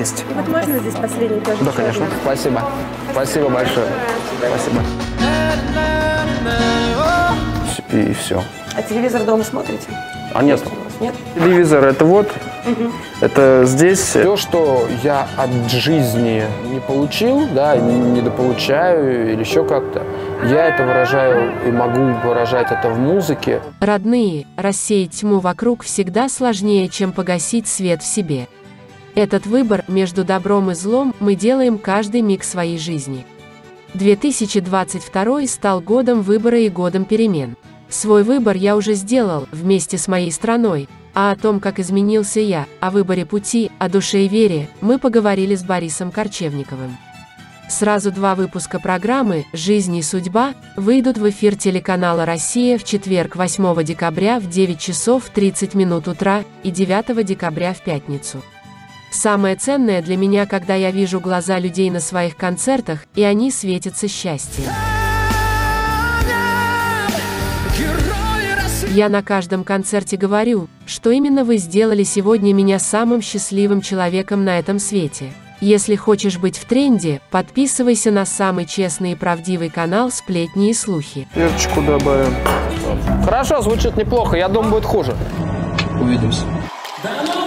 Есть. Вот можно здесь последний тоже? Да, конечно. Спасибо. Спасибо большое. Спасибо. И все. А телевизор дома смотрите? А нет. Нет? Телевизор это вот. Это здесь. Все, что я от жизни не получил, да, не недополучаю или еще как-то, я это выражаю и могу выражать это в музыке. Родные, рассеять тьму вокруг всегда сложнее, чем погасить свет в себе. Этот выбор между добром и злом мы делаем каждый миг своей жизни. 2022 стал годом выбора и годом перемен. Свой выбор я уже сделал вместе с моей страной, а о том, как изменился я, о выборе пути, о душе и вере, мы поговорили с Борисом Корчевниковым. Сразу два выпуска программы «Жизнь и судьба» выйдут в эфир телеканала «Россия» в четверг 8 декабря в 9 часов 30 минут утра и 9 декабря в пятницу. Самое ценное для меня, когда я вижу глаза людей на своих концертах, и они светятся счастьем. Я на каждом концерте говорю, что именно вы сделали сегодня меня самым счастливым человеком на этом свете. Если хочешь быть в тренде, подписывайся на самый честный и правдивый канал «Сплетни и слухи». Перчику добавим. Хорошо, звучит неплохо, я думаю, будет хуже. Увидимся. Ну